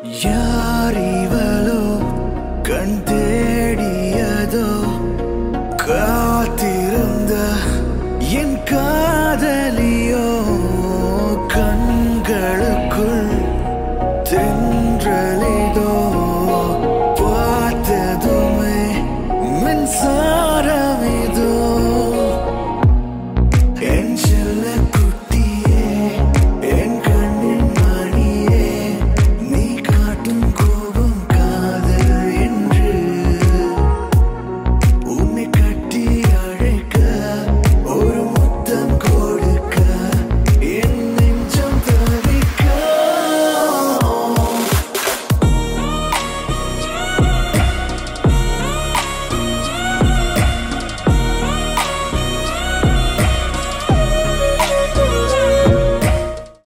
யாரிவளோ கண் தேடியதோ காத்திருந்த என் கா